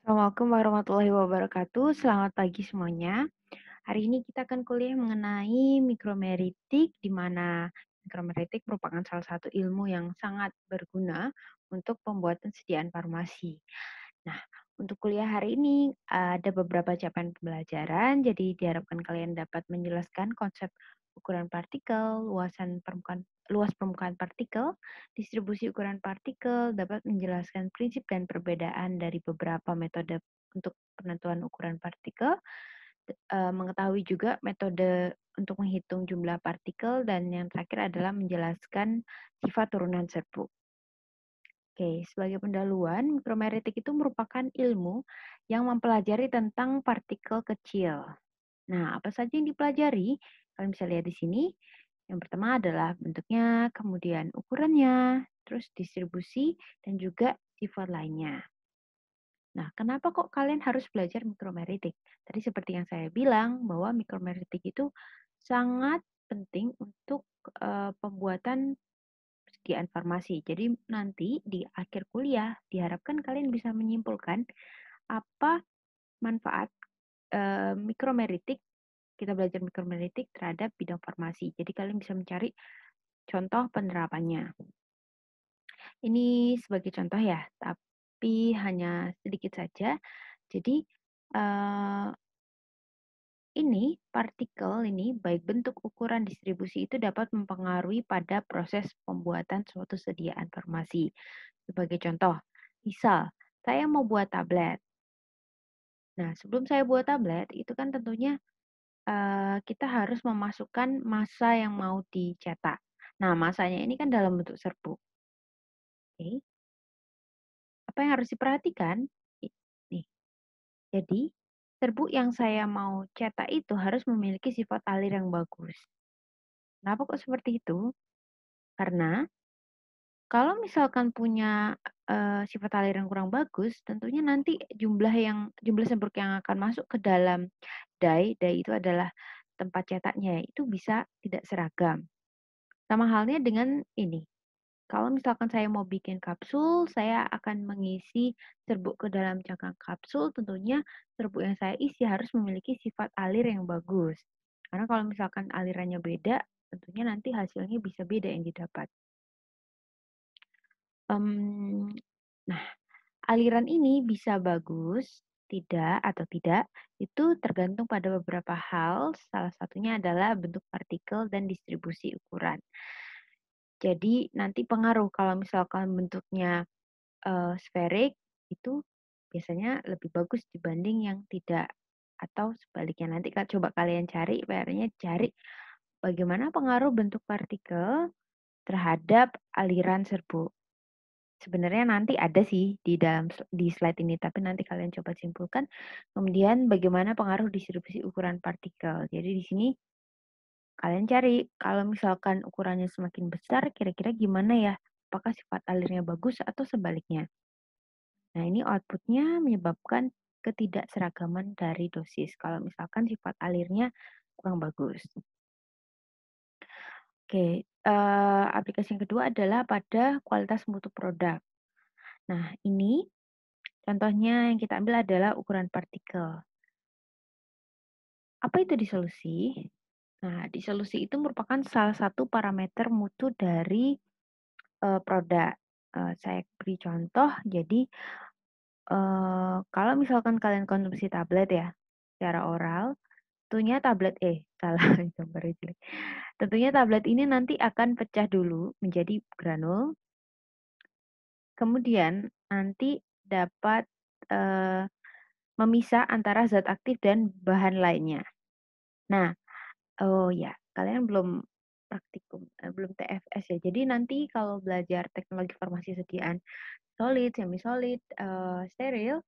Assalamualaikum warahmatullahi wabarakatuh. Selamat pagi semuanya. Hari ini kita akan kuliah mengenai mikromeritik, di mana mikromeritik merupakan salah satu ilmu yang sangat berguna untuk pembuatan sediaan farmasi. Nah, untuk kuliah hari ini ada beberapa capaian pembelajaran, jadi diharapkan kalian dapat menjelaskan konsep ukuran partikel, luasan permukaan luas permukaan partikel, distribusi ukuran partikel, dapat menjelaskan prinsip dan perbedaan dari beberapa metode untuk penentuan ukuran partikel, eee, mengetahui juga metode untuk menghitung jumlah partikel, dan yang terakhir adalah menjelaskan sifat turunan serbu. Oke, sebagai pendahuluan, mikromeritik itu merupakan ilmu yang mempelajari tentang partikel kecil. Nah, apa saja yang dipelajari? Kalian bisa lihat di sini. Yang pertama adalah bentuknya, kemudian ukurannya, terus distribusi, dan juga sifat lainnya. Nah, kenapa kok kalian harus belajar mikromeritik? Tadi seperti yang saya bilang, bahwa mikromeritik itu sangat penting untuk uh, pembuatan sediaan farmasi. Jadi nanti di akhir kuliah diharapkan kalian bisa menyimpulkan apa manfaat uh, mikromeritik kita belajar mikromeritik terhadap bidang farmasi. Jadi kalian bisa mencari contoh penerapannya. Ini sebagai contoh ya, tapi hanya sedikit saja. Jadi uh, ini partikel ini baik bentuk ukuran distribusi itu dapat mempengaruhi pada proses pembuatan suatu sediaan farmasi. Sebagai contoh, misal saya mau buat tablet. Nah, sebelum saya buat tablet, itu kan tentunya uh, kita harus memasukkan massa yang mau dicetak. Nah, masanya ini kan dalam bentuk serbuk. Oke. Apa yang harus diperhatikan? Nih. Jadi, serbuk yang saya mau cetak itu harus memiliki sifat alir yang bagus. Kenapa kok seperti itu? Karena kalau misalkan punya uh, sifat alir yang kurang bagus, tentunya nanti jumlah yang jumlah serbuk yang akan masuk ke dalam die, die itu adalah tempat cetaknya, itu bisa tidak seragam. Sama halnya dengan ini. Kalau misalkan saya mau bikin kapsul, saya akan mengisi serbuk ke dalam cangkang kapsul, tentunya serbuk yang saya isi harus memiliki sifat alir yang bagus. Karena kalau misalkan alirannya beda, tentunya nanti hasilnya bisa beda yang didapat. Um, nah, aliran ini bisa bagus, tidak atau tidak, itu tergantung pada beberapa hal, salah satunya adalah bentuk partikel dan distribusi ukuran. Jadi nanti pengaruh kalau misalkan bentuknya, uh, sferik, itu biasanya lebih bagus dibanding yang tidak, atau sebaliknya. Nanti coba kalian cari, PR-nya cari bagaimana pengaruh bentuk partikel terhadap aliran serbuk. Sebenarnya nanti ada sih di dalam di slide ini, tapi nanti kalian coba simpulkan. Kemudian bagaimana pengaruh distribusi ukuran partikel. Jadi di sini kalian cari, kalau misalkan ukurannya semakin besar, kira-kira gimana ya? Apakah sifat alirnya bagus atau sebaliknya? Nah, ini outputnya menyebabkan ketidakseragaman dari dosis. Kalau misalkan sifat alirnya kurang bagus. Oke, uh, aplikasi yang kedua adalah pada kualitas mutu produk. Nah, ini contohnya yang kita ambil adalah ukuran partikel. Apa itu disolusi? Nah, disolusi itu merupakan salah satu parameter mutu dari uh, produk. Uh, saya beri contoh, jadi uh, kalau misalkan kalian konsumsi tablet ya, secara oral, tentunya tablet eh salah gambar jelek. Tentunya tablet ini nanti akan pecah dulu menjadi granul. Kemudian nanti dapat uh, memisah antara zat aktif dan bahan lainnya. Nah, oh ya, kalian belum praktikum, uh, belum TFS ya. Jadi nanti kalau belajar teknologi farmasi sediaan solid, semi solid, uh, steril,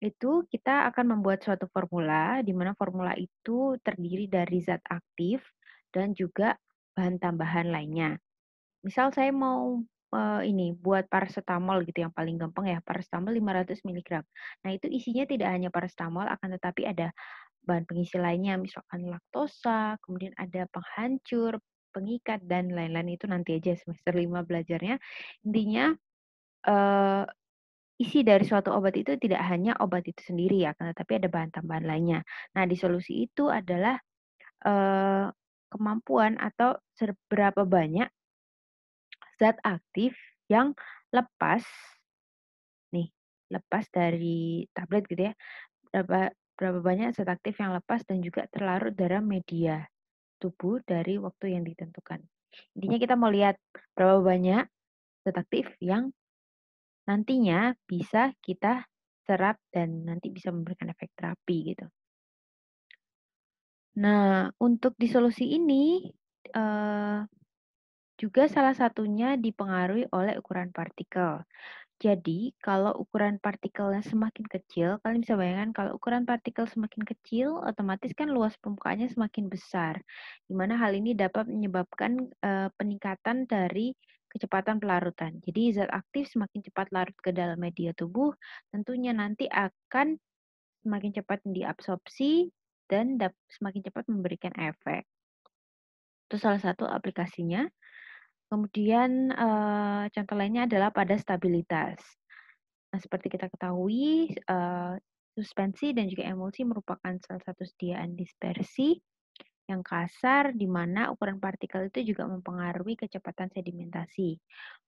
itu kita akan membuat suatu formula di mana formula itu terdiri dari zat aktif dan juga bahan tambahan lainnya. Misal saya mau uh, ini buat paracetamol gitu yang paling gampang ya, paracetamol 500 mg. Nah, itu isinya tidak hanya paracetamol akan tetapi ada bahan pengisi lainnya misalkan laktosa, kemudian ada penghancur, pengikat dan lain-lain itu nanti aja semester 5 belajarnya. Intinya uh, isi dari suatu obat itu tidak hanya obat itu sendiri ya, tetapi ada bahan tambahan lainnya. Nah, di solusi itu adalah, eee, kemampuan atau seberapa banyak zat aktif yang lepas nih, lepas dari tablet gitu ya, berapa berapa banyak zat aktif yang lepas dan juga terlarut dalam media tubuh dari waktu yang ditentukan. Intinya kita mau lihat berapa banyak zat aktif yang nantinya bisa kita serap dan nanti bisa memberikan efek terapi gitu. Nah, untuk di solusi ini, eee, juga salah satunya dipengaruhi oleh ukuran partikel. Jadi, kalau ukuran partikelnya semakin kecil, kalian bisa bayangkan kalau ukuran partikel semakin kecil, otomatis kan luas permukaannya semakin besar. Di mana hal ini dapat menyebabkan, eee, peningkatan dari kecepatan pelarutan. Jadi zat aktif semakin cepat larut ke dalam media tubuh, tentunya nanti akan semakin cepat diabsorpsi dan semakin cepat memberikan efek. Itu salah satu aplikasinya. Kemudian, eee, contoh lainnya adalah pada stabilitas. Nah, seperti kita ketahui, eee, suspensi dan juga emulsi merupakan salah satu sediaan dispersi yang kasar, di mana ukuran partikel itu juga mempengaruhi kecepatan sedimentasi.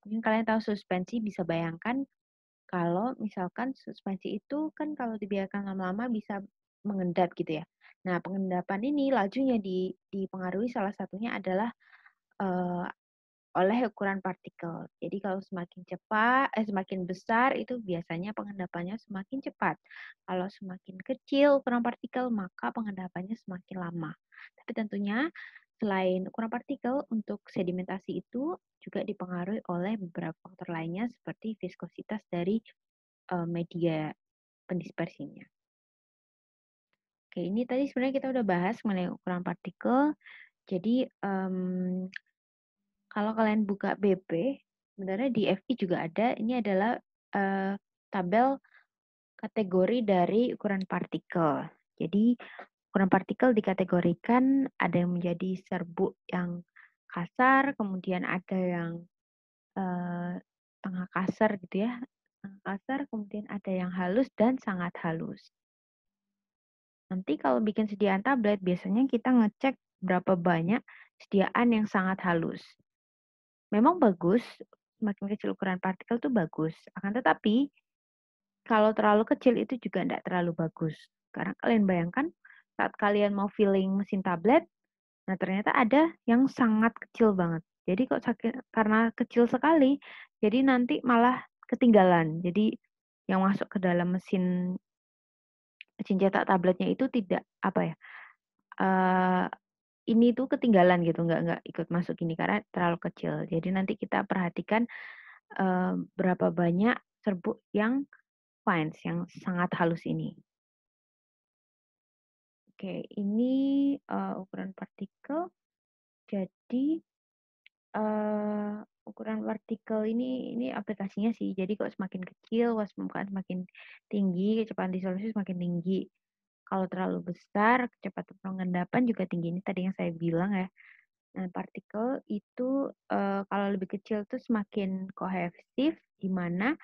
Mungkin kalian tahu suspensi, bisa bayangkan kalau misalkan suspensi itu kan kalau dibiarkan lama-lama bisa mengendap gitu ya. Nah, pengendapan ini lajunya di dipengaruhi salah satunya adalah, eee, oleh ukuran partikel. Jadi kalau semakin cepat eh, semakin besar itu biasanya pengendapannya semakin cepat. Kalau semakin kecil ukuran partikel, maka pengendapannya semakin lama. Tapi tentunya selain ukuran partikel, untuk sedimentasi itu juga dipengaruhi oleh beberapa faktor lainnya seperti viskositas dari, eee, media pendispersinya. Oke, ini tadi sebenarnya kita udah bahas mengenai ukuran partikel. Jadi, mmm, kalau kalian buka BP, sebenarnya di FI juga ada, ini adalah, eee, tabel kategori dari ukuran partikel. Jadi, ukuran partikel dikategorikan ada yang menjadi serbuk yang kasar, kemudian ada yang, eee, tengah kasar gitu ya, tengah kasar, kemudian ada yang halus dan sangat halus. Nanti kalau bikin sediaan tablet, biasanya kita ngecek berapa banyak sediaan yang sangat halus. Memang bagus, semakin kecil ukuran partikel itu bagus, akan tetapi kalau terlalu kecil itu juga tidak terlalu bagus. Karena kalian bayangkan saat kalian mau filling mesin tablet, nah ternyata ada yang sangat kecil banget. Jadi kok sakit karena kecil sekali, jadi nanti malah ketinggalan. Jadi yang masuk ke dalam mesin mesin cetak tabletnya itu tidak, apa ya, eee, ini tuh ketinggalan gitu, nggak nggak ikut masuk ini karena terlalu kecil. Jadi nanti kita perhatikan, eee, berapa banyak serbuk yang fines, yang sangat halus ini. Oke, ini, eee, ukuran partikel. Jadi, eee, ukuran partikel ini ini aplikasinya sih. Jadi kok semakin kecil, permukaan semakin tinggi, kecepatan disolusi semakin tinggi. Kalau terlalu besar, kecepatan pengendapan juga tinggi. Ini tadi yang saya bilang ya. Nah, partikel itu, eee, kalau lebih kecil tuh semakin kohesif, di mana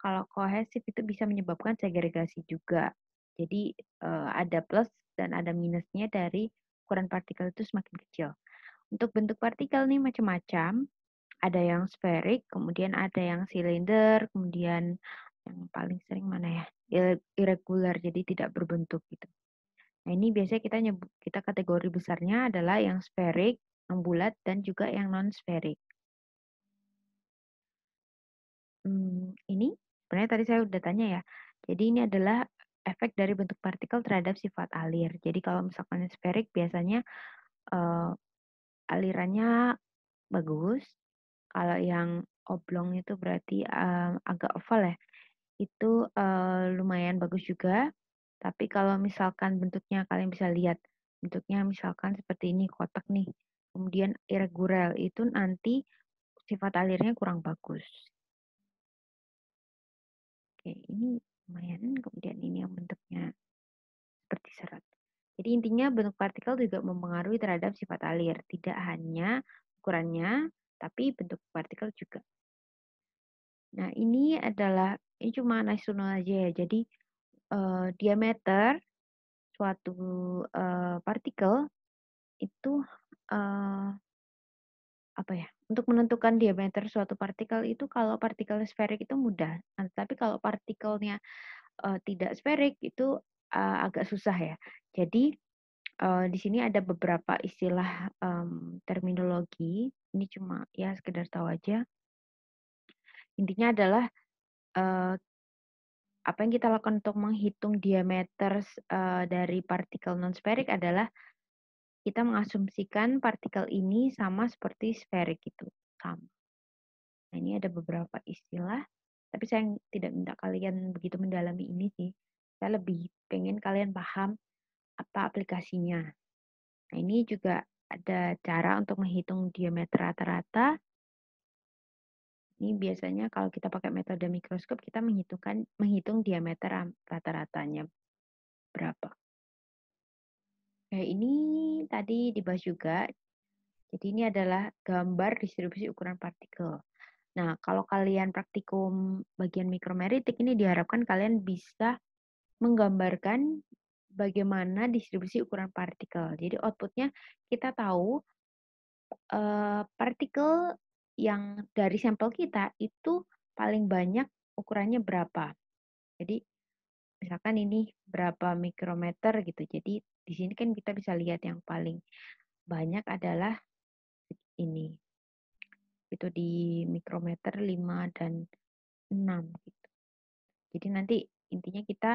kalau kohesif itu bisa menyebabkan segregasi juga. Jadi, eee, ada plus dan ada minusnya dari ukuran partikel itu semakin kecil. Untuk bentuk partikel nih macam-macam, ada yang spheric, kemudian ada yang silinder, kemudian yang paling sering mana ya, irregular, jadi tidak berbentuk gitu. Nah, ini biasanya kita nyebut kita kategori besarnya adalah yang spheric, yang bulat, dan juga yang non-spheric. Mmm, ini sebenarnya tadi saya udah tanya ya. Jadi ini adalah efek dari bentuk partikel terhadap sifat alir. Jadi kalau misalkan spheric biasanya, eee, alirannya bagus, kalau yang oblong itu berarti, eee, agak oval ya, itu, eee, lumayan bagus juga. Tapi kalau misalkan bentuknya kalian bisa lihat, bentuknya misalkan seperti ini, kotak nih, kemudian irregular, itu nanti sifat alirnya kurang bagus. Oke, ini lumayan, kemudian ini yang bentuknya seperti serat. Jadi intinya bentuk partikel juga mempengaruhi terhadap sifat alir, tidak hanya ukurannya, tapi bentuk partikel juga. Nah, ini adalah Ini cuma know aja ya. Jadi, eee, diameter suatu, eee, partikel itu, eee apa ya, untuk menentukan diameter suatu partikel itu kalau partikel sferik itu mudah, nah tapi kalau partikelnya, eee, tidak sferik itu, eee, agak susah ya. Jadi, eee, di sini ada beberapa istilah, mmm, terminologi, ini cuma ya sekedar tahu aja. Intinya adalah, eee, apa yang kita lakukan untuk menghitung diameter, eee, dari partikel non-sferik adalah kita mengasumsikan partikel ini sama seperti sferik itu, sama. Nah, ini ada beberapa istilah, tapi saya tidak minta kalian begitu mendalami ini sih. Saya lebih pengen kalian paham apa aplikasinya. Nah, ini juga ada cara untuk menghitung diameter rata-rata. Ini biasanya kalau kita pakai metode mikroskop, kita menghitungkan menghitung diameter rata-ratanya berapa. Kayak ini tadi dibahas juga. Jadi ini adalah gambar distribusi ukuran partikel. Nah, kalau kalian praktikum bagian mikromeritik ini diharapkan kalian bisa menggambarkan bagaimana distribusi ukuran partikel. Jadi outputnya kita tahu uh, partikel yang dari sampel kita itu paling banyak ukurannya berapa. Jadi misalkan ini berapa mikrometer gitu. Jadi di sini kan kita bisa lihat yang paling banyak adalah ini. Itu di mikrometer 5 dan 6 gitu. Jadi nanti intinya kita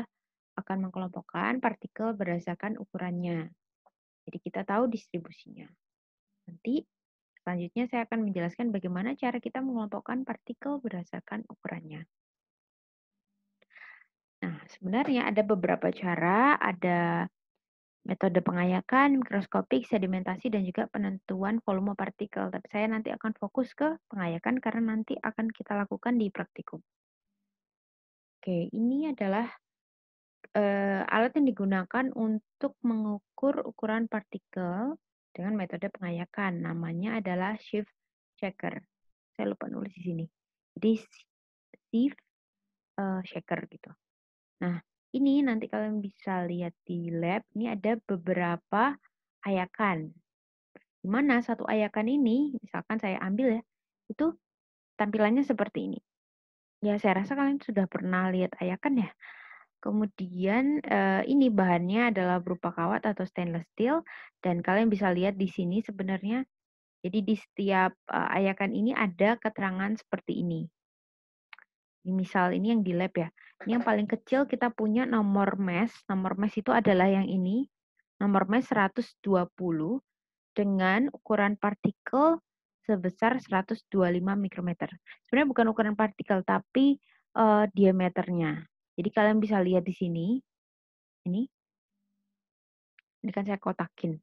akan mengelompokkan partikel berdasarkan ukurannya. Jadi kita tahu distribusinya. Nanti selanjutnya saya akan menjelaskan bagaimana cara kita mengelompokkan partikel berdasarkan ukurannya. Nah, sebenarnya ada beberapa cara, ada metode pengayakan, mikroskopik, sedimentasi, dan juga penentuan volume partikel. Tapi saya nanti akan fokus ke pengayakan karena nanti akan kita lakukan di praktikum. Oke, ini adalah uh, alat yang digunakan untuk mengukur ukuran partikel dengan metode pengayakan. Namanya adalah shift checker. Saya lupa nulis di sini. Jadi shift uh, checker gitu. Nah, ini nanti kalian bisa lihat di lab, ini ada beberapa ayakan. Di mana satu ayakan ini, misalkan saya ambil ya, itu tampilannya seperti ini. Ya, saya rasa kalian sudah pernah lihat ayakan ya. Kemudian eh, ini bahannya adalah berupa kawat atau stainless steel dan kalian bisa lihat di sini sebenarnya jadi di setiap uh, ayakan ini ada keterangan seperti ini. Misal ini yang di lab ya. Ini yang paling kecil kita punya nomor mes. Nomor mes itu adalah yang ini. Nomor mes 120 dengan ukuran partikel sebesar 125 mikrometer. Sebenarnya bukan ukuran partikel, tapi uh, diameternya. Jadi kalian bisa lihat di sini. Ini. Ini kan saya kotakin.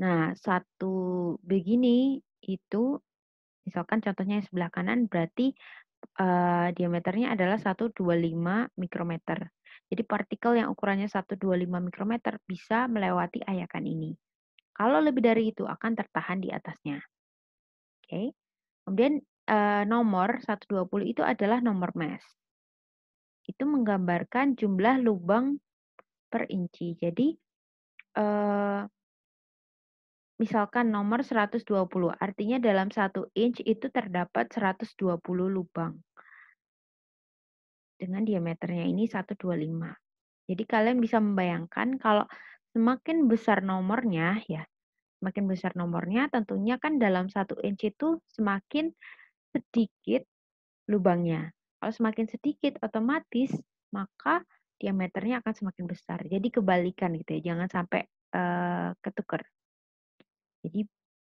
Nah, satu begini itu, misalkan contohnya yang sebelah kanan, berarti uh, diameternya adalah 125 mikrometer. Jadi partikel yang ukurannya 125 mikrometer bisa melewati ayakan ini. Kalau lebih dari itu akan tertahan di atasnya. Oke. Okay. Kemudian uh, nomor 120 itu adalah nomor mesh. Itu menggambarkan jumlah lubang per inci. Jadi uh, Misalkan nomor 120, artinya dalam 1 inch itu terdapat 120 lubang. Dengan diameternya ini 125. Jadi kalian bisa membayangkan kalau semakin besar nomornya ya, semakin besar nomornya tentunya kan dalam 1 inch itu semakin sedikit lubangnya. Kalau semakin sedikit otomatis maka diameternya akan semakin besar. Jadi kebalikan gitu ya, jangan sampai uh, ketukar. Jadi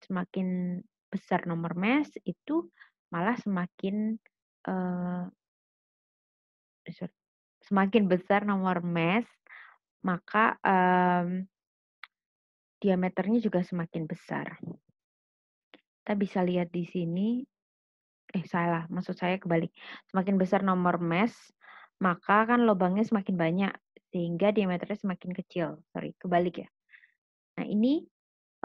semakin besar nomor mes itu malah semakin uh, semakin besar nomor mes maka um, diameternya juga semakin besar. Kita bisa lihat di sini, eh salah, maksud saya kebalik. Semakin besar nomor mes, maka kan lubangnya semakin banyak, sehingga diameternya semakin kecil. Sorry, kebalik ya. Nah ini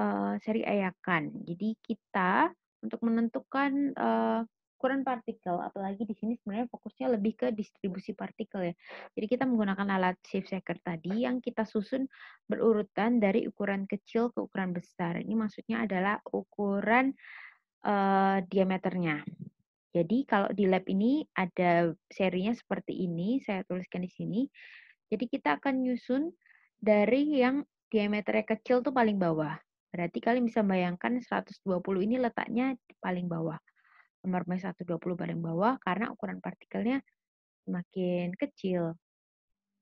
uh, seri ayakan. Jadi kita untuk menentukan uh, ukuran partikel, apalagi di sini sebenarnya fokusnya lebih ke distribusi partikel ya. Jadi kita menggunakan alat shape shaker tadi yang kita susun berurutan dari ukuran kecil ke ukuran besar. Ini maksudnya adalah ukuran uh, diameternya. Jadi kalau di lab ini ada serinya seperti ini, saya tuliskan di sini. Jadi kita akan nyusun dari yang diameternya kecil tuh paling bawah. Berarti kalian bisa bayangkan 120 ini letaknya paling bawah nomor mes 120 paling bawah karena ukuran partikelnya semakin kecil.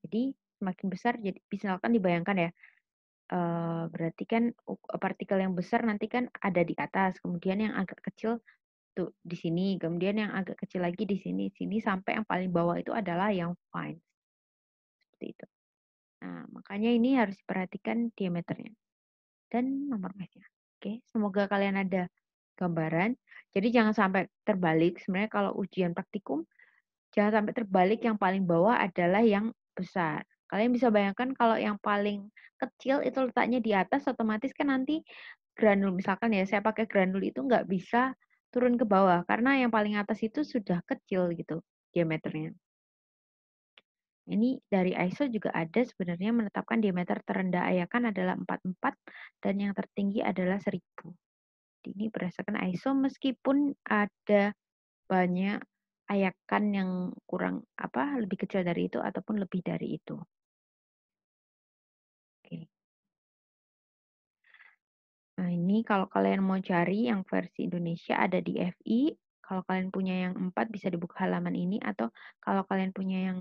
Jadi semakin besar jadi misalkan dibayangkan ya. Uh, berarti kan partikel yang besar nanti kan ada di atas, kemudian yang agak kecil tuh di sini, kemudian yang agak kecil lagi di sini, sini sampai yang paling bawah itu adalah yang fine. Seperti itu. Nah, makanya ini harus diperhatikan diameternya dan nomor mesnya. Oke, semoga kalian ada gambaran. Jadi jangan sampai terbalik. Sebenarnya kalau ujian praktikum, jangan sampai terbalik yang paling bawah adalah yang besar. Kalian bisa bayangkan kalau yang paling kecil itu letaknya di atas, otomatis kan nanti granul, misalkan ya saya pakai granul itu nggak bisa turun ke bawah, karena yang paling atas itu sudah kecil gitu diameternya. Ini dari ISO juga ada sebenarnya menetapkan diameter terendah ayakan adalah 44 dan yang tertinggi adalah 1000 ini berdasarkan ISO meskipun ada banyak ayakan yang kurang apa lebih kecil dari itu ataupun lebih dari itu. Nah, ini kalau kalian mau cari yang versi Indonesia ada di FI. Kalau kalian punya yang 4 bisa dibuka halaman ini atau kalau kalian punya yang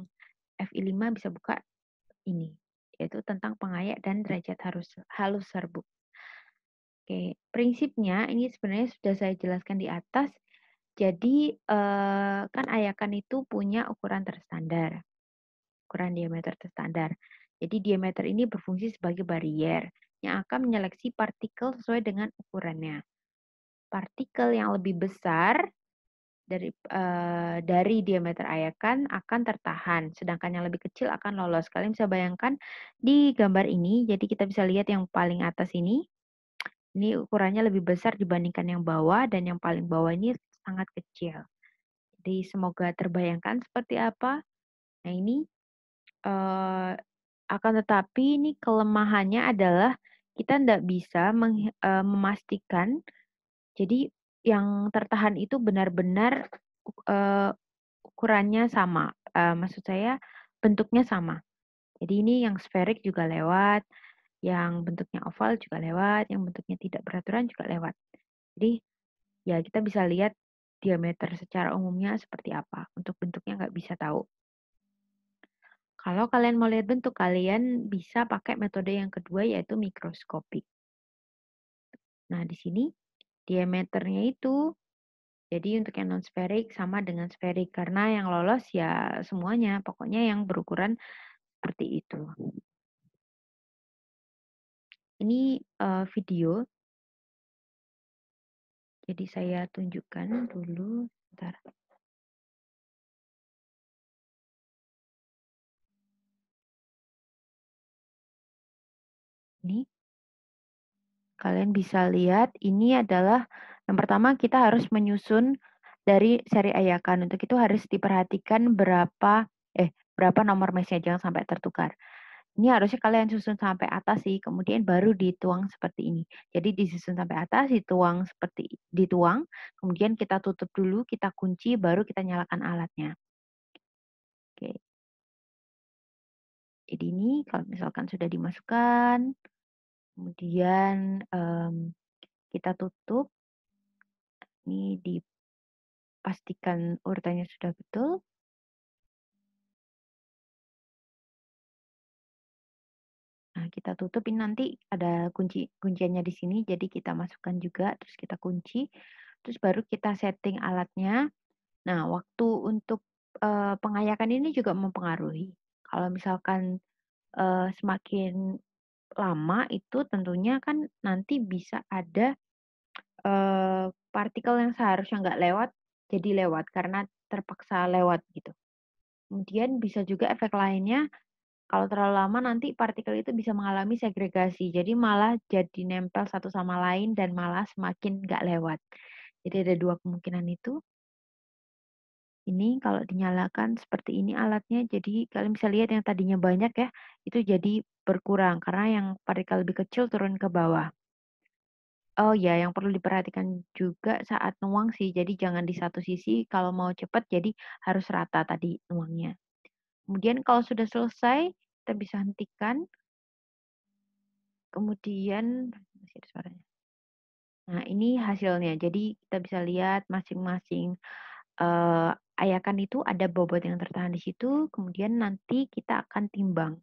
FI 5 bisa buka ini, yaitu tentang pengayak dan derajat halus, halus serbuk. Oke, prinsipnya ini sebenarnya sudah saya jelaskan di atas. Jadi eh, kan ayakan itu punya ukuran terstandar, ukuran diameter terstandar. Jadi diameter ini berfungsi sebagai barrier yang akan menyeleksi partikel sesuai dengan ukurannya. Partikel yang lebih besar dari uh, dari diameter ayakan akan tertahan, sedangkan yang lebih kecil akan lolos. Kalian bisa bayangkan di gambar ini, jadi kita bisa lihat yang paling atas ini, ini ukurannya lebih besar dibandingkan yang bawah dan yang paling bawah ini sangat kecil. Jadi semoga terbayangkan seperti apa. Nah ini uh, akan tetapi ini kelemahannya adalah kita tidak bisa meng, uh, memastikan jadi yang tertahan itu benar-benar uh, ukurannya sama. Uh, maksud saya bentuknya sama. Jadi ini yang sferik juga lewat, yang bentuknya oval juga lewat, yang bentuknya tidak beraturan juga lewat. Jadi ya kita bisa lihat diameter secara umumnya seperti apa. Untuk bentuknya nggak bisa tahu. Kalau kalian mau lihat bentuk, kalian bisa pakai metode yang kedua yaitu mikroskopik. Nah, di sini diameternya itu jadi untuk yang non-sferik sama dengan sferik karena yang lolos ya semuanya, pokoknya yang berukuran seperti itu. Ini uh, video. Jadi saya tunjukkan dulu. Bentar. Ini. Kalian bisa lihat ini adalah yang pertama kita harus menyusun dari seri ayakan. Untuk itu harus diperhatikan berapa eh berapa nomor mesnya jangan sampai tertukar. Ini harusnya kalian susun sampai atas sih, kemudian baru dituang seperti ini. Jadi disusun sampai atas, dituang seperti dituang, kemudian kita tutup dulu, kita kunci, baru kita nyalakan alatnya. Oke. Jadi ini kalau misalkan sudah dimasukkan, kemudian um, kita tutup, ini dipastikan urutannya sudah betul. Nah, kita tutup ini nanti ada kunci kunciannya di sini, jadi kita masukkan juga, terus kita kunci, terus baru kita setting alatnya. Nah, waktu untuk uh, pengayakan ini juga mempengaruhi. Kalau misalkan uh, semakin lama itu tentunya kan nanti bisa ada uh, partikel yang seharusnya nggak lewat jadi lewat karena terpaksa lewat gitu. Kemudian bisa juga efek lainnya kalau terlalu lama nanti partikel itu bisa mengalami segregasi, jadi malah jadi nempel satu sama lain dan malah semakin nggak lewat. Jadi ada dua kemungkinan itu. Ini kalau dinyalakan seperti ini alatnya, jadi kalian bisa lihat yang tadinya banyak ya, itu jadi berkurang karena yang partikel lebih kecil turun ke bawah. Oh ya, yang perlu diperhatikan juga saat nuang sih, jadi jangan di satu sisi kalau mau cepat jadi harus rata tadi nuangnya. Kemudian kalau sudah selesai, kita bisa hentikan. Kemudian masih ada suaranya. Nah, ini hasilnya. Jadi kita bisa lihat masing-masing uh, ayakan itu ada bobot yang tertahan di situ, kemudian nanti kita akan timbang.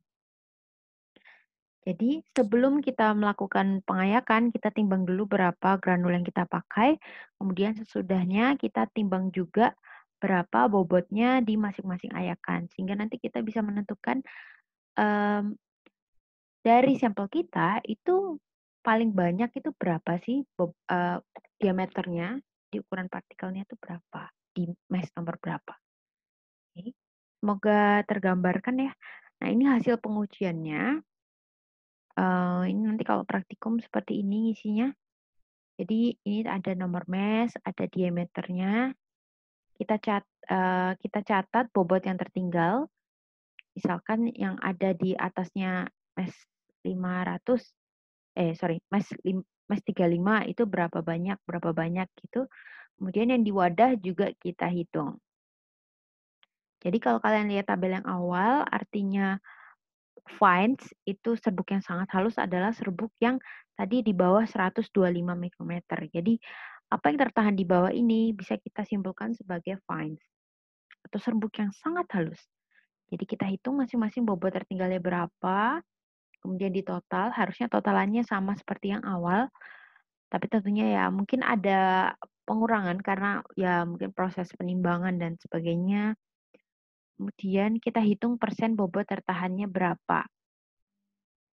Jadi sebelum kita melakukan pengayakan, kita timbang dulu berapa granul yang kita pakai, kemudian sesudahnya kita timbang juga berapa bobotnya di masing-masing ayakan, sehingga nanti kita bisa menentukan um, dari sampel kita itu paling banyak itu berapa sih uh, diameternya di ukuran partikelnya itu berapa di mesh nomor berapa. Oke. Semoga tergambarkan ya. Nah ini hasil pengujiannya. Uh, ini nanti kalau praktikum seperti ini isinya. Jadi ini ada nomor mesh, ada diameternya. Kita cat, uh, kita catat bobot yang tertinggal. Misalkan yang ada di atasnya mesh 500, eh sorry, mesh, mesh 35 itu berapa banyak, berapa banyak gitu. Kemudian yang di wadah juga kita hitung. Jadi kalau kalian lihat tabel yang awal, artinya fines itu serbuk yang sangat halus adalah serbuk yang tadi di bawah 125 mikrometer. Jadi apa yang tertahan di bawah ini bisa kita simpulkan sebagai fines atau serbuk yang sangat halus. Jadi kita hitung masing-masing bobot tertinggalnya berapa, kemudian di total harusnya totalannya sama seperti yang awal. Tapi tentunya ya mungkin ada pengurangan karena ya mungkin proses penimbangan dan sebagainya Kemudian kita hitung persen bobot tertahannya berapa.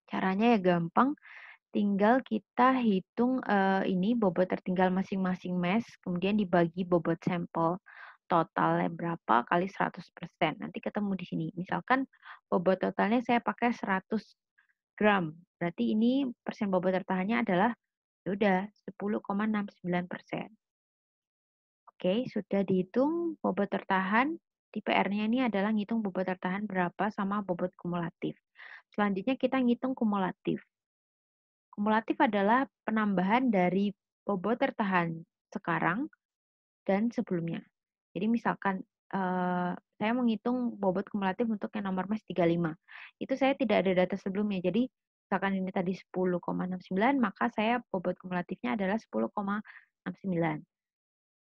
Caranya ya gampang, tinggal kita hitung uh, ini bobot tertinggal masing-masing mesh, kemudian dibagi bobot sampel totalnya berapa kali 100%. Nanti ketemu di sini. Misalkan bobot totalnya saya pakai 100 gram. Berarti ini persen bobot tertahannya adalah ya udah 10,69 persen. Oke, sudah dihitung bobot tertahan di PR-nya ini adalah ngitung bobot tertahan berapa sama bobot kumulatif. Selanjutnya kita ngitung kumulatif. Kumulatif adalah penambahan dari bobot tertahan sekarang dan sebelumnya. Jadi misalkan uh, saya menghitung bobot kumulatif untuk yang nomor mes 35. Itu saya tidak ada data sebelumnya. Jadi misalkan ini tadi 10,69, maka saya bobot kumulatifnya adalah 10,69.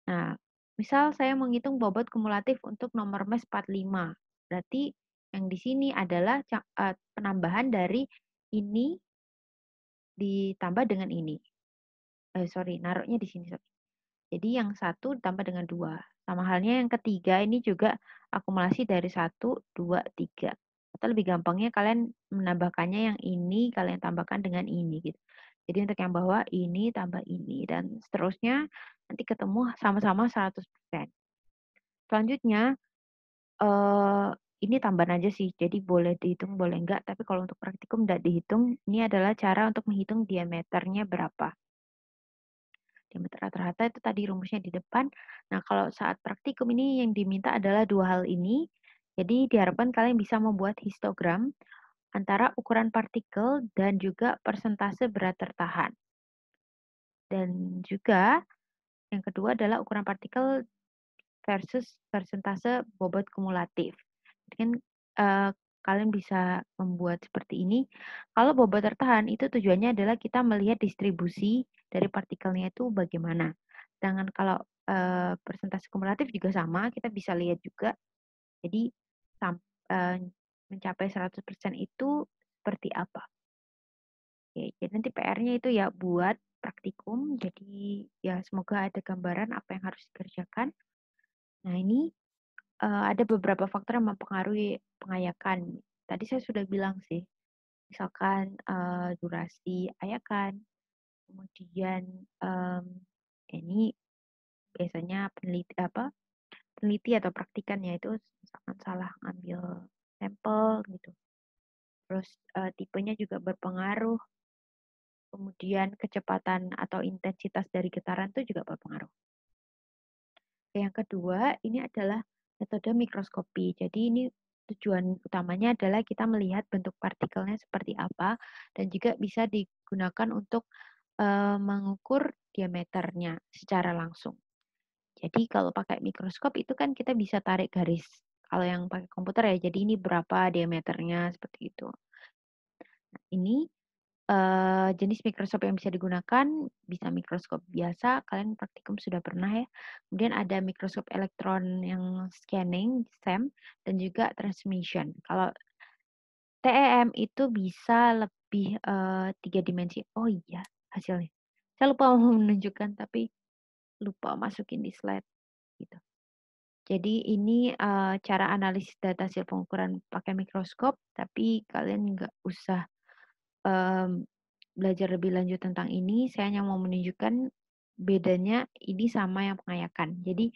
Nah, Misal saya menghitung bobot kumulatif untuk nomor mes 45. Berarti yang di sini adalah uh, penambahan dari ini ditambah dengan ini. Eh, sorry, naruhnya di sini. Jadi yang satu ditambah dengan dua. Sama halnya yang ketiga ini juga akumulasi dari satu, dua, tiga. Atau lebih gampangnya kalian menambahkannya yang ini kalian tambahkan dengan ini gitu. Jadi untuk yang bawah ini tambah ini dan seterusnya nanti ketemu sama-sama 100%. Selanjutnya, uh, ini tambahan aja sih, jadi boleh dihitung, boleh enggak, tapi kalau untuk praktikum enggak dihitung, ini adalah cara untuk menghitung diameternya berapa. Diameter rata-rata itu tadi rumusnya di depan. Nah, kalau saat praktikum ini yang diminta adalah dua hal ini. Jadi diharapkan kalian bisa membuat histogram antara ukuran partikel dan juga persentase berat tertahan. Dan juga yang kedua adalah ukuran partikel versus persentase bobot kumulatif. Kan uh, kalian bisa membuat seperti ini. Kalau bobot tertahan itu tujuannya adalah kita melihat distribusi dari partikelnya itu bagaimana. Sedangkan kalau uh, persentase kumulatif juga sama, kita bisa lihat juga. Jadi uh, mencapai 100% itu seperti apa. Oke, jadi nanti PR-nya itu ya buat praktikum. Jadi ya semoga ada gambaran apa yang harus dikerjakan. Nah ini uh, ada beberapa faktor yang mempengaruhi pengayakan. Tadi saya sudah bilang sih, misalkan uh, durasi ayakan, kemudian um, ini biasanya peneliti apa peneliti atau praktikannya itu misalkan salah ngambil sampel gitu. Terus uh, tipenya juga berpengaruh kemudian kecepatan atau intensitas dari getaran itu juga berpengaruh. Yang kedua, ini adalah Metode mikroskopi. Jadi ini tujuan utamanya adalah kita melihat bentuk partikelnya seperti apa dan juga bisa digunakan untuk uh, mengukur diameternya secara langsung. Jadi kalau pakai mikroskop itu kan kita bisa tarik garis. Kalau yang pakai komputer ya, jadi ini berapa diameternya seperti itu. Nah, ini uh, jenis mikroskop yang bisa digunakan bisa mikroskop biasa, kalian praktikum sudah pernah ya. Kemudian ada mikroskop elektron yang scanning, SEM, dan juga transmission. Kalau TEM itu bisa lebih uh, tiga dimensi. Oh iya, hasilnya. Saya lupa mau menunjukkan, tapi lupa masukin di slide gitu. Jadi ini uh, cara analisis data hasil pengukuran pakai mikroskop, tapi kalian nggak usah um, belajar lebih lanjut tentang ini, saya hanya mau menunjukkan bedanya ini sama yang pengayakan. Jadi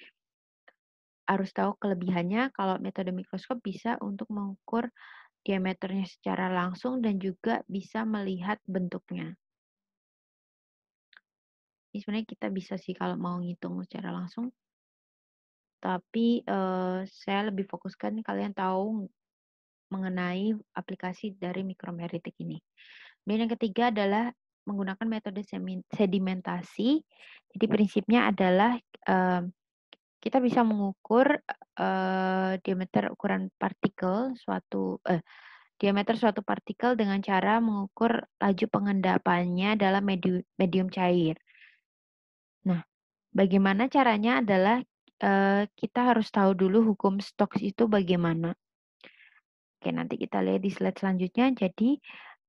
harus tahu kelebihannya kalau metode mikroskop bisa untuk mengukur diameternya secara langsung dan juga bisa melihat bentuknya. Ini sebenarnya kita bisa sih kalau mau ngitung secara langsung. Tapi eh, saya lebih fokuskan kalian tahu mengenai aplikasi dari mikromeritik ini. Dan yang ketiga adalah menggunakan metode sedimentasi. Jadi prinsipnya adalah kita bisa mengukur diameter ukuran partikel suatu eh, diameter suatu partikel dengan cara mengukur laju pengendapannya dalam medium, medium cair. Nah, bagaimana caranya adalah kita harus tahu dulu hukum Stokes itu bagaimana. Oke, nanti kita lihat di slide selanjutnya. Jadi,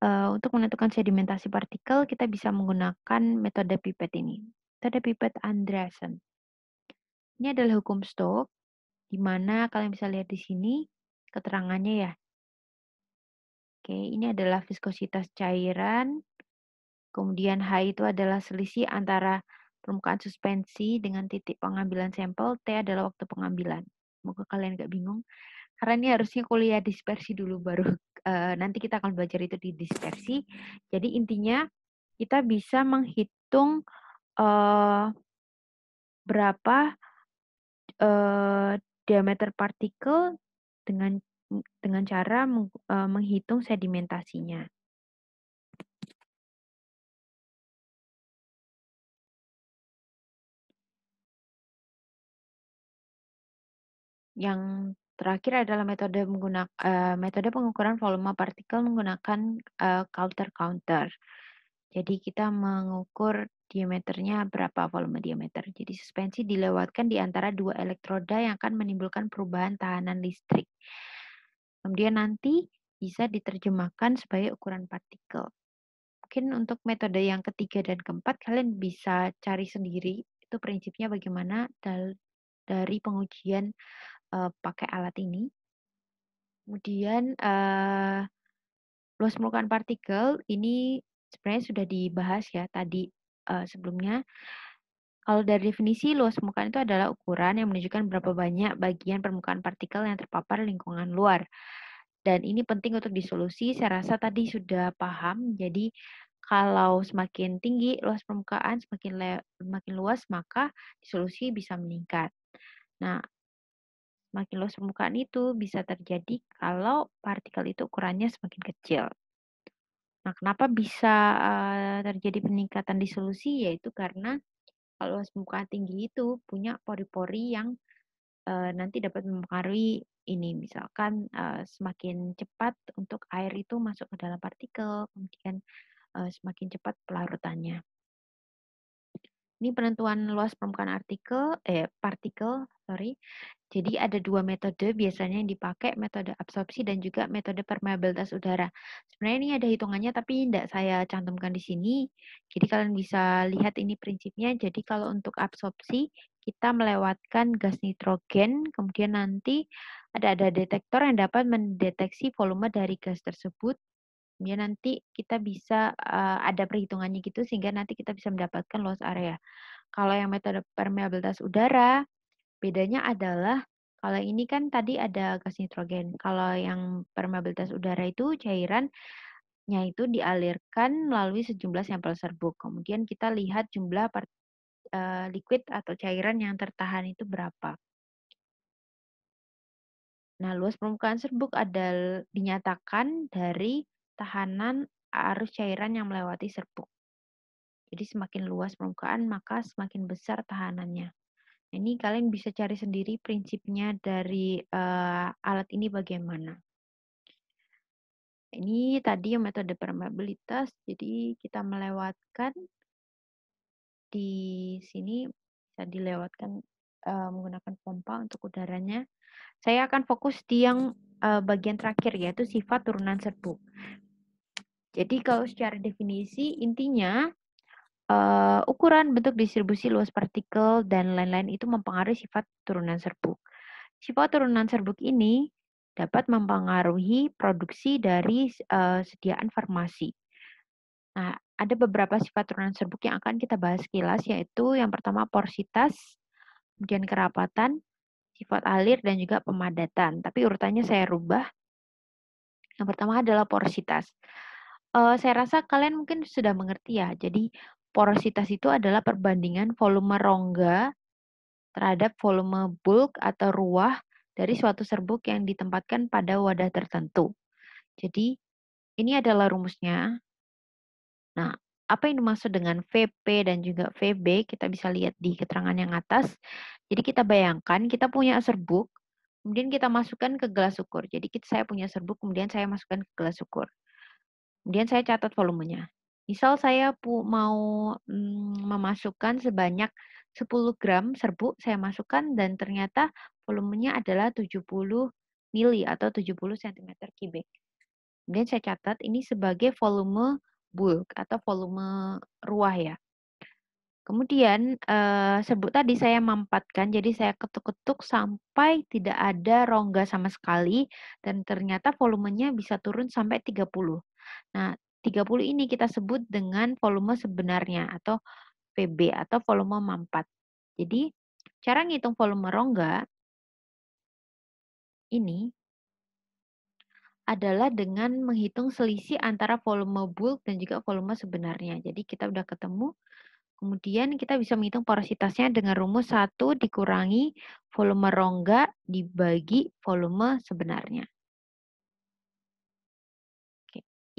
uh, untuk menentukan sedimentasi partikel, kita bisa menggunakan metode pipet ini. Metode pipet Andreasen. Ini adalah hukum Stokes, di mana kalian bisa lihat di sini keterangannya ya. Oke, ini adalah viskositas cairan. Kemudian H itu adalah selisih antara permukaan suspensi dengan titik pengambilan sampel. T adalah waktu pengambilan. Semoga kalian nggak bingung. Karena ini harusnya kuliah dispersi dulu baru uh, nanti kita akan belajar itu di dispersi. Jadi intinya kita bisa menghitung uh, berapa uh, diameter partikel dengan dengan cara meng, uh, menghitung sedimentasinya. Yang terakhir adalah metode menggunakan uh, metode pengukuran volume partikel menggunakan uh, counter counter. Jadi kita mengukur diameternya berapa volume diameter. Jadi suspensi dilewatkan di antara dua elektroda yang akan menimbulkan perubahan tahanan listrik. Kemudian nanti bisa diterjemahkan sebagai ukuran partikel. Mungkin untuk metode yang ketiga dan keempat kalian bisa cari sendiri itu prinsipnya bagaimana dari pengujian uh, pakai alat ini. Kemudian uh, luas permukaan partikel ini sebenarnya sudah dibahas ya tadi uh, sebelumnya. Kalau dari definisi luas permukaan itu adalah ukuran yang menunjukkan berapa banyak bagian permukaan partikel yang terpapar lingkungan luar. Dan ini penting untuk disolusi. Saya rasa tadi sudah paham. Jadi kalau semakin tinggi luas permukaan, semakin semakin luas, maka disolusi bisa meningkat. Nah, Semakin luas permukaan itu bisa terjadi kalau partikel itu ukurannya semakin kecil. Nah, kenapa bisa uh, terjadi peningkatan disolusi? Yaitu karena kalau luas permukaan tinggi itu punya pori-pori yang uh, nanti dapat mempengaruhi ini. Misalkan uh, semakin cepat untuk air itu masuk ke dalam partikel, kemudian uh, semakin cepat pelarutannya. Ini penentuan luas permukaan artikel, eh partikel, sorry. Jadi ada dua metode biasanya yang dipakai, metode absorpsi dan juga metode permeabilitas udara. Sebenarnya ini ada hitungannya tapi tidak saya cantumkan di sini. Jadi kalian bisa lihat ini prinsipnya. Jadi kalau untuk absorpsi kita melewatkan gas nitrogen, kemudian nanti ada ada detektor yang dapat mendeteksi volume dari gas tersebut Kemudian nanti kita bisa uh, ada perhitungannya gitu sehingga nanti kita bisa mendapatkan luas area. Kalau yang metode permeabilitas udara, bedanya adalah kalau ini kan tadi ada gas nitrogen. Kalau yang permeabilitas udara itu cairannya itu dialirkan melalui sejumlah sampel serbuk. Kemudian kita lihat jumlah part, uh, liquid atau cairan yang tertahan itu berapa. Nah, luas permukaan serbuk adalah dinyatakan dari tahanan arus cairan yang melewati serbuk. Jadi semakin luas permukaan, maka semakin besar tahanannya. Ini kalian bisa cari sendiri prinsipnya dari uh, alat ini bagaimana. Ini tadi yang metode permeabilitas, jadi kita melewatkan di sini bisa dilewatkan uh, menggunakan pompa untuk udaranya. Saya akan fokus di yang uh, bagian terakhir yaitu sifat turunan serbuk. Jadi kalau secara definisi intinya uh, ukuran bentuk distribusi luas partikel dan lain-lain itu mempengaruhi sifat turunan serbuk. Sifat turunan serbuk ini dapat mempengaruhi produksi dari uh, sediaan farmasi. Nah, ada beberapa sifat turunan serbuk yang akan kita bahas kilas, yaitu yang pertama porsitas, kemudian kerapatan, sifat alir, dan juga pemadatan. Tapi urutannya saya rubah. Yang pertama adalah porositas. Uh, saya rasa kalian mungkin sudah mengerti ya. Jadi porositas itu adalah perbandingan volume rongga terhadap volume bulk atau ruah dari suatu serbuk yang ditempatkan pada wadah tertentu. Jadi ini adalah rumusnya. Nah, apa yang dimaksud dengan VP dan juga VB kita bisa lihat di keterangan yang atas. Jadi kita bayangkan kita punya serbuk, kemudian kita masukkan ke gelas ukur. Jadi saya punya serbuk, kemudian saya masukkan ke gelas ukur. Kemudian saya catat volumenya. Misal saya mau mm, memasukkan sebanyak 10 gram serbuk, saya masukkan dan ternyata volumenya adalah 70 mili atau 70 cm kubik. Kemudian saya catat ini sebagai volume bulk atau volume ruah ya. Kemudian eh, sebut tadi saya mampatkan, jadi saya ketuk-ketuk sampai tidak ada rongga sama sekali dan ternyata volumenya bisa turun sampai 30. Nah, 30 ini kita sebut dengan volume sebenarnya atau VB atau volume mampat. Jadi, cara ngitung volume rongga ini adalah dengan menghitung selisih antara volume bulk dan juga volume sebenarnya. Jadi kita udah ketemu, kemudian kita bisa menghitung porositasnya dengan rumus 1 dikurangi volume rongga dibagi volume sebenarnya.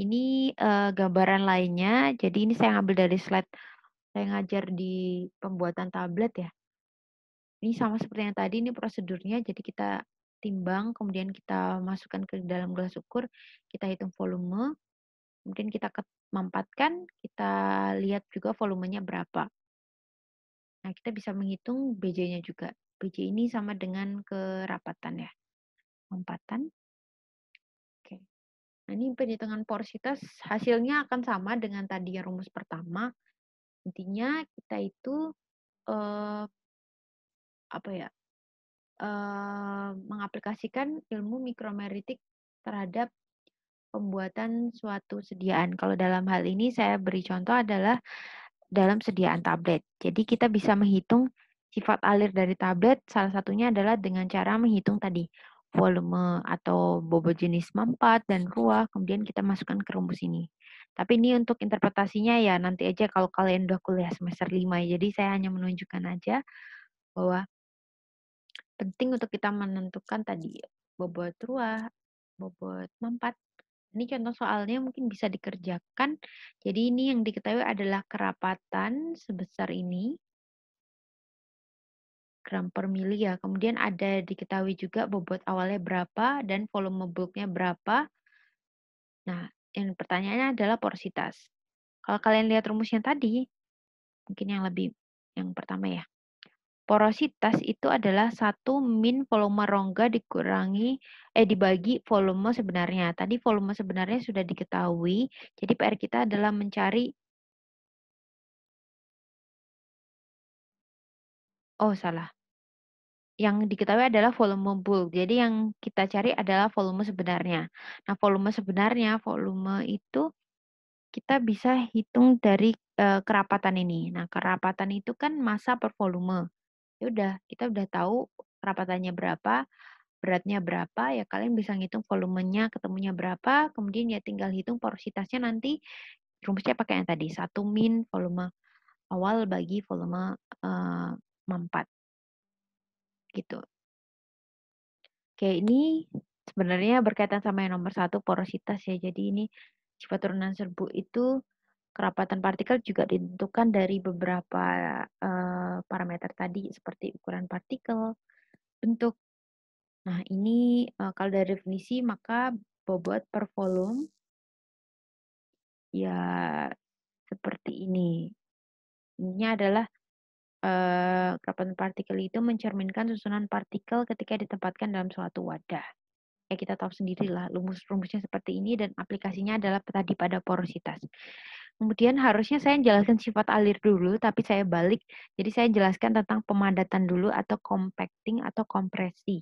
Ini uh, gambaran lainnya, jadi ini saya ambil dari slide saya ngajar di pembuatan tablet ya. Ini sama seperti yang tadi, ini prosedurnya, jadi kita timbang, kemudian kita masukkan ke dalam gelas ukur, kita hitung volume, kemudian kita mampatkan, kita lihat juga volumenya berapa. Nah, kita bisa menghitung BJ-nya juga. BJ ini sama dengan kerapatan ya. Mampatan. Nah, ini perhitungan porositas hasilnya akan sama dengan tadi rumus pertama. Intinya kita itu eh, apa ya? uh, mengaplikasikan ilmu mikromeritik terhadap pembuatan suatu sediaan. Kalau dalam hal ini saya beri contoh adalah dalam sediaan tablet. Jadi kita bisa menghitung sifat alir dari tablet, salah satunya adalah dengan cara menghitung tadi volume atau bobot jenis mempat dan ruah, kemudian kita masukkan ke rumus ini. Tapi ini untuk interpretasinya ya nanti aja kalau kalian udah kuliah semester 5 Jadi saya hanya menunjukkan aja bahwa penting untuk kita menentukan tadi bobot ruah, bobot mempat. Ini contoh soalnya mungkin bisa dikerjakan. Jadi ini yang diketahui adalah kerapatan sebesar ini gram per mili ya. Kemudian ada diketahui juga bobot awalnya berapa dan volume bulknya berapa. Nah, yang pertanyaannya adalah porositas. Kalau kalian lihat rumusnya tadi, mungkin yang lebih yang pertama ya. Porositas itu adalah satu min volume rongga dikurangi eh dibagi volume sebenarnya. Tadi volume sebenarnya sudah diketahui. Jadi PR kita adalah mencari Oh, salah. Yang diketahui adalah volume bulk. Jadi yang kita cari adalah volume sebenarnya. Nah, volume sebenarnya, volume itu kita bisa hitung dari uh, kerapatan ini. Nah, kerapatan itu kan massa per volume ya udah kita udah tahu kerapatannya berapa, beratnya berapa, ya kalian bisa ngitung volumenya ketemunya berapa, kemudian ya tinggal hitung porositasnya nanti rumusnya pakai yang tadi, satu min volume awal bagi volume uh, mempat. Gitu. Oke, ini sebenarnya berkaitan sama yang nomor satu porositas ya. Jadi ini sifat turunan serbuk itu kerapatan partikel juga ditentukan dari beberapa uh, parameter tadi seperti ukuran partikel, bentuk. Nah, ini uh, kalau dari definisi maka bobot per volume ya seperti ini. Ini adalah kerapatan partikel itu mencerminkan susunan partikel ketika ditempatkan dalam suatu wadah ya kita tahu sendirilah rumus-rumusnya seperti ini dan aplikasinya adalah tadi pada porositas. Kemudian harusnya saya jelaskan sifat alir dulu, tapi saya balik. Jadi saya jelaskan tentang pemadatan dulu atau compacting atau kompresi.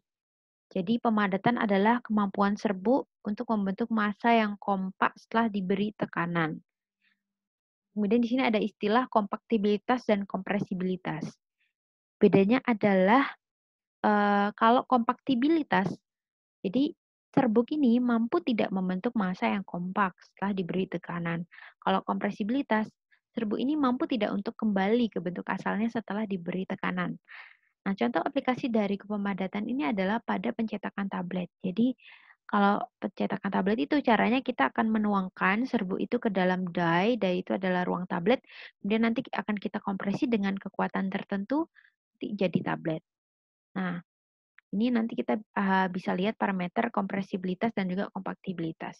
Jadi pemadatan adalah kemampuan serbuk untuk membentuk massa yang kompak setelah diberi tekanan. Kemudian di sini ada istilah kompaktibilitas dan kompresibilitas. Bedanya adalah uh, kalau kompaktibilitas jadi serbuk ini mampu tidak membentuk massa yang kompak setelah diberi tekanan. Kalau kompresibilitas, serbuk ini mampu tidak untuk kembali ke bentuk asalnya setelah diberi tekanan. Nah, contoh aplikasi dari kepemadatan ini adalah pada pencetakan tablet. Jadi, kalau pencetakan tablet itu caranya kita akan menuangkan serbuk itu ke dalam die, die itu adalah ruang tablet, kemudian nanti akan kita kompresi dengan kekuatan tertentu jadi tablet. Nah, ini nanti kita uh, bisa lihat parameter kompresibilitas dan juga kompaktibilitas.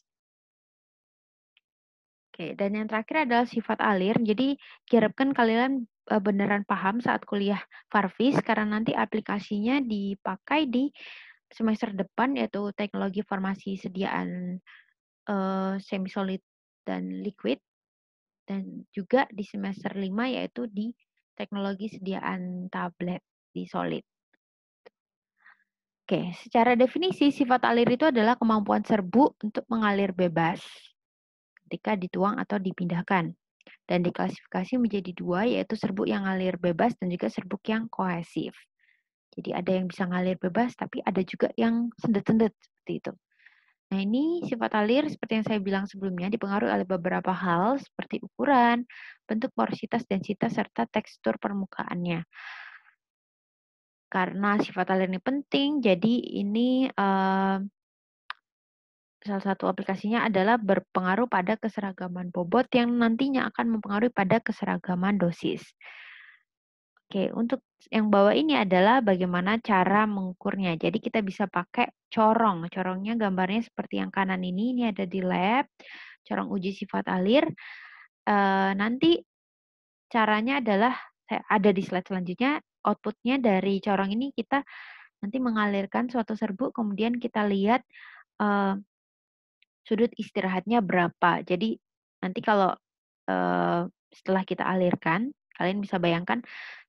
Oke, dan yang terakhir adalah sifat alir. Jadi, diharapkan kalian uh, beneran paham saat kuliah Farvis karena nanti aplikasinya dipakai di semester depan yaitu teknologi formasi sediaan uh, semi solid dan liquid dan juga di semester 5 yaitu di teknologi sediaan tablet di solid. Oke, secara definisi sifat alir itu adalah kemampuan serbuk untuk mengalir bebas ketika dituang atau dipindahkan. Dan diklasifikasi menjadi dua, yaitu serbuk yang ngalir bebas dan juga serbuk yang kohesif. Jadi ada yang bisa ngalir bebas, tapi ada juga yang sendet-sendet seperti itu. Nah ini sifat alir seperti yang saya bilang sebelumnya dipengaruhi oleh beberapa hal seperti ukuran, bentuk porositas, densitas, serta tekstur permukaannya karena sifat alir ini penting, jadi ini uh, salah satu aplikasinya adalah berpengaruh pada keseragaman bobot yang nantinya akan mempengaruhi pada keseragaman dosis. Oke, untuk yang bawah ini adalah bagaimana cara mengukurnya. Jadi kita bisa pakai corong. Corongnya gambarnya seperti yang kanan ini. Ini ada di lab. Corong uji sifat alir. Uh, nanti caranya adalah ada di slide selanjutnya outputnya dari corong ini kita nanti mengalirkan suatu serbuk, kemudian kita lihat uh, sudut istirahatnya berapa. Jadi nanti kalau uh, setelah kita alirkan, kalian bisa bayangkan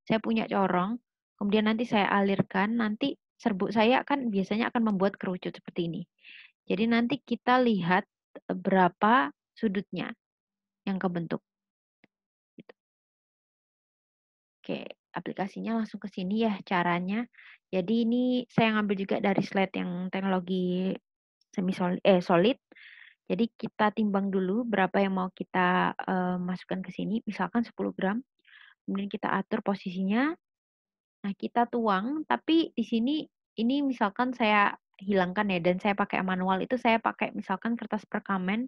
saya punya corong, kemudian nanti saya alirkan, nanti serbuk saya akan biasanya akan membuat kerucut seperti ini. Jadi nanti kita lihat berapa sudutnya yang kebentuk. Gitu. Oke, aplikasinya langsung ke sini ya caranya. Jadi ini saya ngambil juga dari slide yang teknologi semi solid eh solid. Jadi kita timbang dulu berapa yang mau kita uh, masukkan ke sini, misalkan 10 gram. Kemudian kita atur posisinya. Nah, kita tuang, tapi di sini ini misalkan saya hilangkan ya dan saya pakai manual itu saya pakai misalkan kertas perkamen.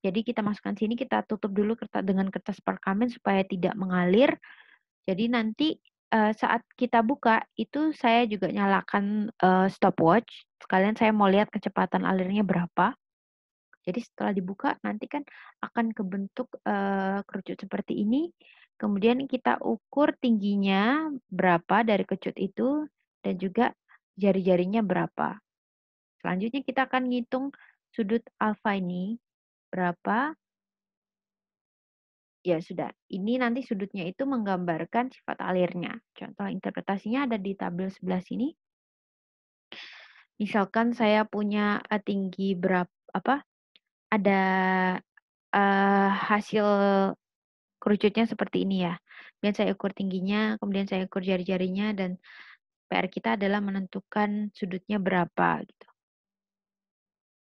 Jadi kita masukkan sini, kita tutup dulu kertas dengan kertas perkamen supaya tidak mengalir. Jadi nanti uh, saat kita buka itu saya juga nyalakan uh, stopwatch. Sekalian saya mau lihat kecepatan alirnya berapa. Jadi setelah dibuka nanti kan akan kebentuk uh, kerucut seperti ini. Kemudian kita ukur tingginya berapa dari kerucut itu dan juga jari-jarinya berapa. Selanjutnya kita akan ngitung sudut alfa ini berapa Ya sudah, ini nanti sudutnya itu menggambarkan sifat alirnya. Contoh interpretasinya ada di tabel sebelah sini. Misalkan saya punya tinggi berapa apa? Ada uh, hasil kerucutnya seperti ini ya. Kemudian saya ukur tingginya, kemudian saya ukur jari-jarinya dan PR kita adalah menentukan sudutnya berapa gitu.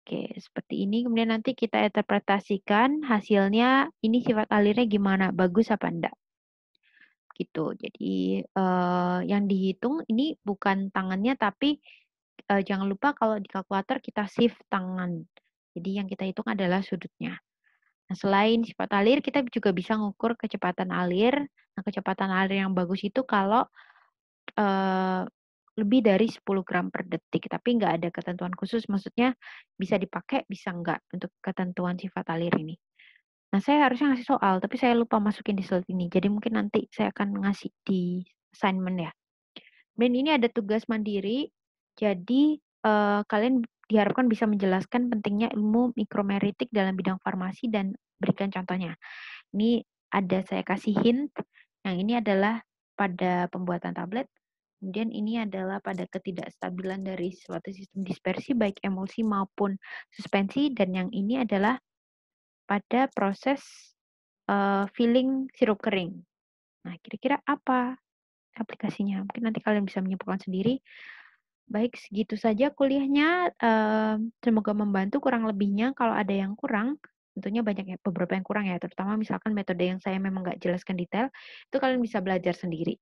Oke, seperti ini. Kemudian nanti kita interpretasikan hasilnya ini sifat alirnya gimana, bagus apa enggak. Gitu. Jadi uh, yang dihitung ini bukan tangannya tapi eee, jangan lupa kalau di kalkulator kita shift tangan. Jadi yang kita hitung adalah sudutnya. Nah, selain sifat alir, kita juga bisa ngukur kecepatan alir. Nah, kecepatan alir yang bagus itu kalau, eee, lebih dari 10 gram per detik, tapi nggak ada ketentuan khusus, maksudnya bisa dipakai, bisa nggak untuk ketentuan sifat alir ini. Nah, saya harusnya ngasih soal, tapi saya lupa masukin di slide ini, jadi mungkin nanti saya akan ngasih di assignment ya. Dan ini ada tugas mandiri, jadi, eee, kalian diharapkan bisa menjelaskan pentingnya ilmu mikromeritik dalam bidang farmasi dan berikan contohnya. Ini ada saya kasih hint, yang ini adalah pada pembuatan tablet, kemudian ini adalah pada ketidakstabilan dari suatu sistem dispersi baik emulsi maupun suspensi, dan yang ini adalah pada proses, eee, filling sirup kering. Nah, kira-kira apa aplikasinya? Mungkin nanti kalian bisa menyimpulkan sendiri. Baik, segitu saja kuliahnya, semoga membantu, kurang lebihnya kalau ada yang kurang, tentunya banyak ya beberapa yang kurang ya, terutama misalkan metode yang saya memang nggak jelaskan detail, itu kalian bisa belajar sendiri.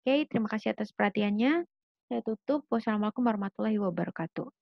Oke, terima kasih atas perhatiannya. Saya tutup. Wassalamualaikum warahmatullahi wabarakatuh.